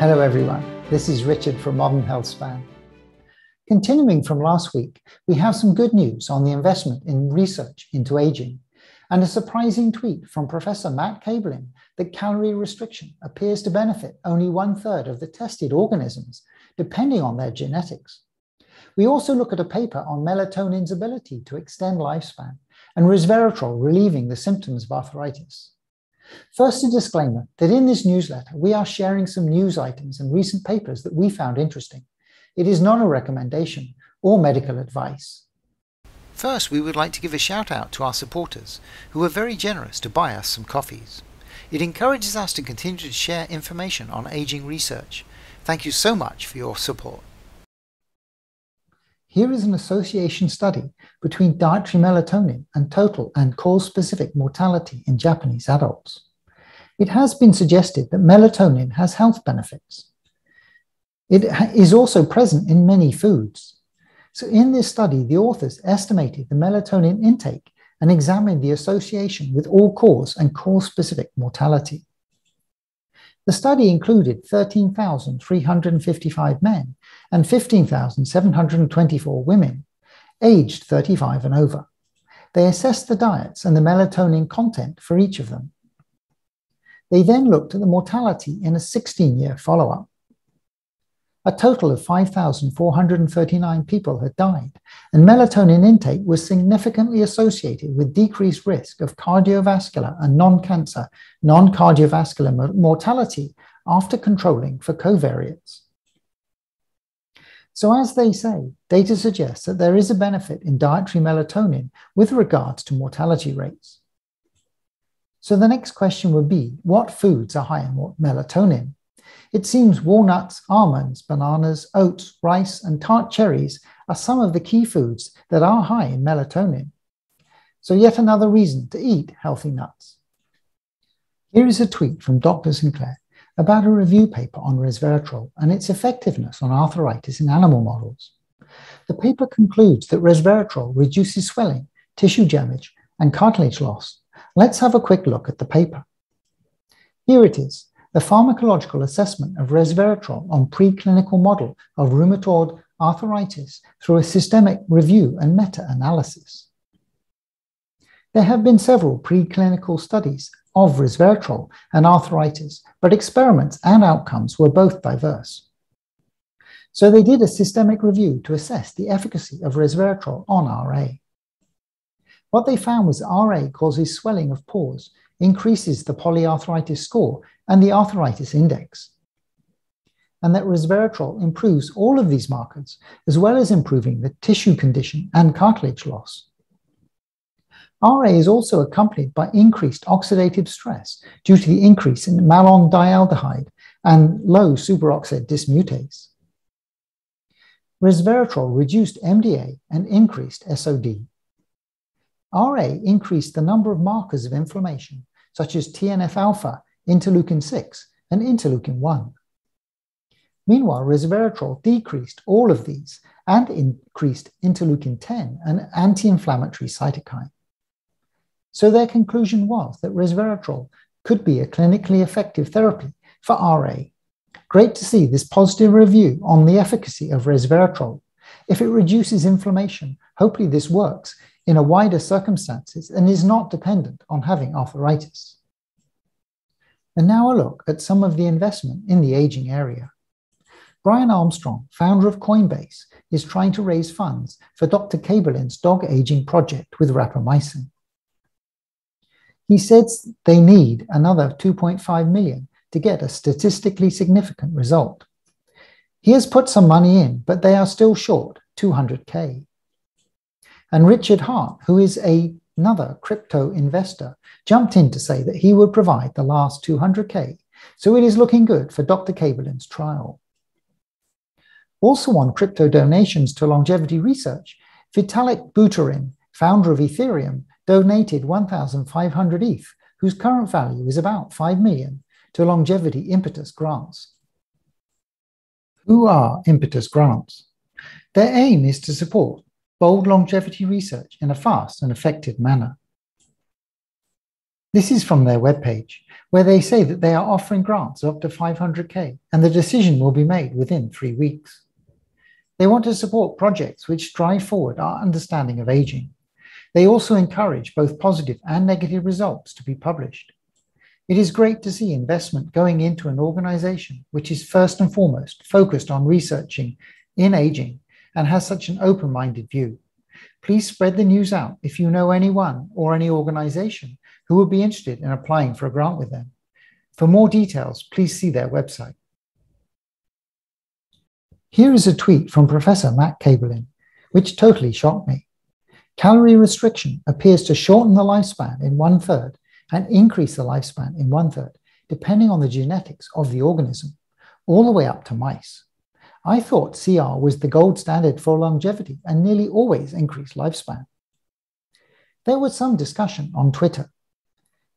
Hello, everyone. This is Richard from Modern Health Span. Continuing from last week, we have some good news on the investment in research into aging and a surprising tweet from Professor Matt Kaeberlein that calorie restriction appears to benefit only one third of the tested organisms, depending on their genetics. We also look at a paper on melatonin's ability to extend lifespan and resveratrol relieving the symptoms of arthritis. First, a disclaimer that in this newsletter, we are sharing some news items and recent papers that we found interesting. It is not a recommendation or medical advice. First, we would like to give a shout out to our supporters who were very generous to buy us some coffees. It encourages us to continue to share information on aging research. Thank you so much for your support. Here is an association study between dietary melatonin and total and cause specific mortality in Japanese adults. It has been suggested that melatonin has health benefits. It is also present in many foods. So, in this study, the authors estimated the melatonin intake and examined the association with all cause and cause specific mortality. The study included 13,355 men and 15,724 women, aged 35 and over. They assessed the diets and the melatonin content for each of them. They then looked at the mortality in a 16 year follow up. A total of 5,439 people had died, and melatonin intake was significantly associated with decreased risk of cardiovascular and non cancer, non cardiovascular mortality after controlling for covariates. So, as they say, data suggests that there is a benefit in dietary melatonin with regards to mortality rates. So, the next question would be what foods are high in melatonin? It seems walnuts, almonds, bananas, oats, rice, and tart cherries are some of the key foods that are high in melatonin. So, yet another reason to eat healthy nuts. Here is a tweet from Dr. Sinclair about a review paper on resveratrol and its effectiveness on arthritis in animal models. The paper concludes that resveratrol reduces swelling, tissue damage, and cartilage loss. Let's have a quick look at the paper. Here it is the pharmacological assessment of resveratrol on preclinical model of rheumatoid arthritis through a systemic review and meta-analysis. There have been several preclinical studies of resveratrol and arthritis, but experiments and outcomes were both diverse. So they did a systemic review to assess the efficacy of resveratrol on RA. What they found was RA causes swelling of pores, increases the polyarthritis score and the arthritis index. And that resveratrol improves all of these markers, as well as improving the tissue condition and cartilage loss. RA is also accompanied by increased oxidative stress due to the increase in malondialdehyde and low superoxide dismutase. Resveratrol reduced MDA and increased SOD. RA increased the number of markers of inflammation, such as TNF alpha interleukin 6, and interleukin 1. Meanwhile, resveratrol decreased all of these and increased interleukin 10, an anti inflammatory cytokine. So their conclusion was that resveratrol could be a clinically effective therapy for RA. Great to see this positive review on the efficacy of resveratrol. If it reduces inflammation, hopefully this works in a wider circumstances and is not dependent on having arthritis. And now a look at some of the investment in the aging area. Brian Armstrong, founder of Coinbase, is trying to raise funds for Dr. Kaeberlein's dog aging project with rapamycin. He says they need another 2.5 million to get a statistically significant result. He has put some money in, but they are still short 200k. And Richard Heart, who is a another crypto investor, jumped in to say that he would provide the last 200K. So it is looking good for Dr. Kaeberlein's trial. Also on crypto donations to longevity research, Vitalik Buterin, founder of Ethereum, donated 1,500 ETH, whose current value is about 5 million, to longevity impetus grants. Who are impetus grants? Their aim is to support bold longevity research in a fast and effective manner. This is from their webpage, where they say that they are offering grants of up to 500k and the decision will be made within three weeks. They want to support projects which drive forward our understanding of aging. They also encourage both positive and negative results to be published. It is great to see investment going into an organization which is first and foremost focused on researching in aging and has such an open minded view. Please spread the news out if you know anyone or any organization who would be interested in applying for a grant with them. For more details, please see their website. Here is a tweet from Professor Matt Kaeberlein, which totally shocked me. Calorie restriction appears to shorten the lifespan in one third and increase the lifespan in one third, depending on the genetics of the organism, all the way up to mice. I thought CR was the gold standard for longevity and nearly always increased lifespan. There was some discussion on Twitter,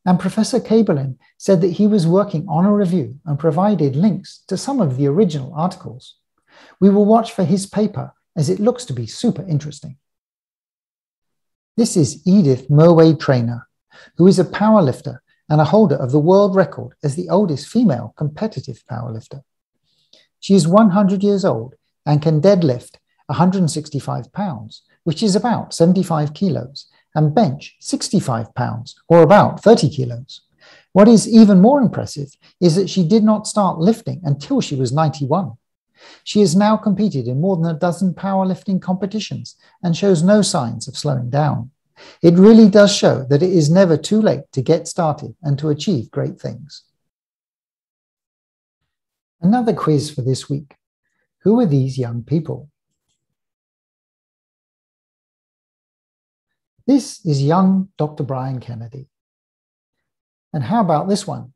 and Professor Kaeberlein said that he was working on a review and provided links to some of the original articles. We will watch for his paper as it looks to be super interesting. This is Edith Murway-Traina, who is a powerlifter and a holder of the world record as the oldest female competitive powerlifter. She is 100 years old and can deadlift 165 pounds, which is about 75 kilos, and bench 65 pounds, or about 30 kilos. What is even more impressive is that she did not start lifting until she was 91. She has now competed in more than a dozen powerlifting competitions and shows no signs of slowing down. It really does show that it is never too late to get started and to achieve great things. Another quiz for this week. Who are these young people? This is young Dr. Brian Kennedy. And how about this one?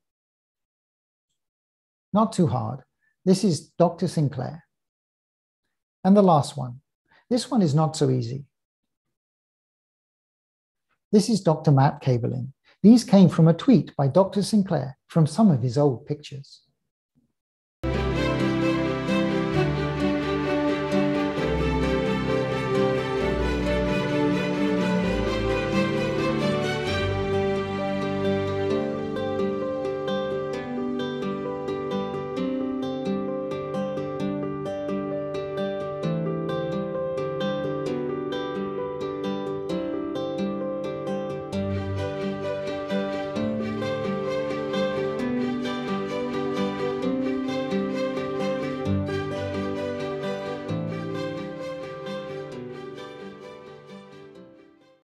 Not too hard. This is Dr. Sinclair. And the last one. This one is not so easy. This is Dr. Matt Kaeberlein. These came from a tweet by Dr. Sinclair from some of his old pictures.